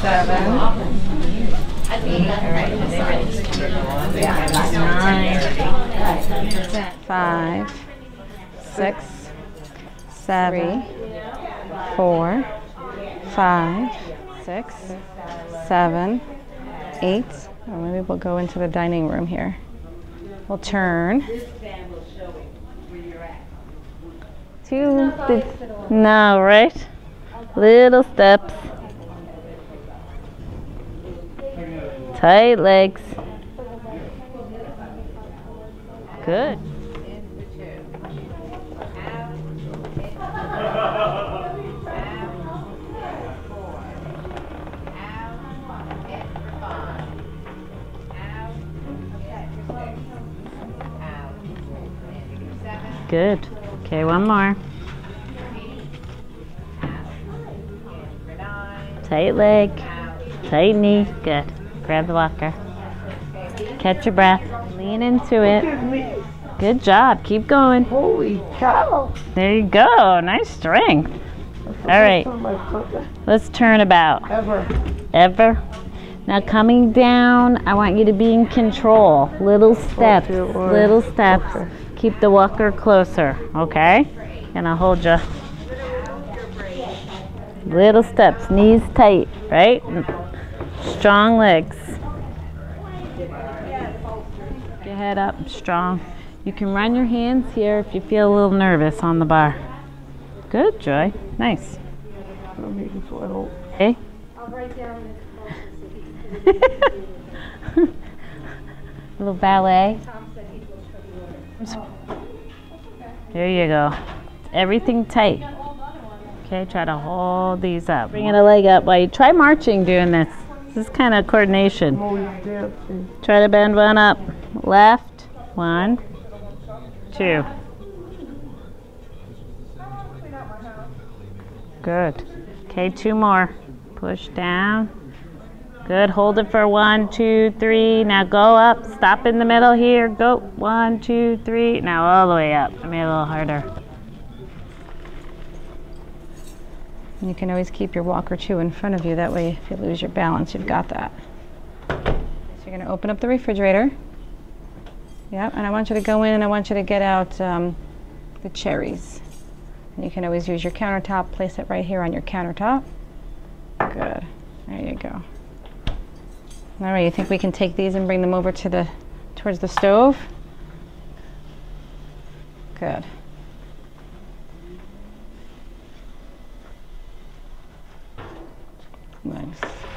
seven, nine, five, six, seven, four, five, six, seven, eight. Or maybe we'll go into the dining room here. We'll turn. Two, th- no, right? Little steps. Tight legs. Good. Good. Okay, one more. Tight leg. Tight knee. Good. Grab the walker. Catch your breath. Lean into it. Good job. Keep going. Holy cow! There you go. Nice strength. All right. Let's turn about. Ever. Ever. Now coming down, I want you to be in control. Little steps. Okay, all right. Little steps. Keep the walker closer, okay? And I'll hold you. Little steps, knees tight, right? Strong legs. Get your head up, strong. You can run your hands here if you feel a little nervous on the bar. Good, Joy. Nice. I'm making so I don't. Okay? little ballet. There you go. Everything tight. Okay, try to hold these up. Bringing a leg up while you try marching doing this. This is kind of coordination. I'm always dancing. Try to bend one up. Left. One. Two. Good. Okay, two more. Push down. Good. Hold it for one, two, three. Now go up. Stop in the middle here. Go. One, two, three. Now all the way up. I made it a little harder. You can always keep your walker too in front of you. That way, if you lose your balance, you've got that. So you're going to open up the refrigerator. Yep, and I want you to go in and I want you to get out um, the cherries. And you can always use your countertop, place it right here on your countertop. Good. There you go. All right, you think we can take these and bring them over to the towards the stove? Good. Nice.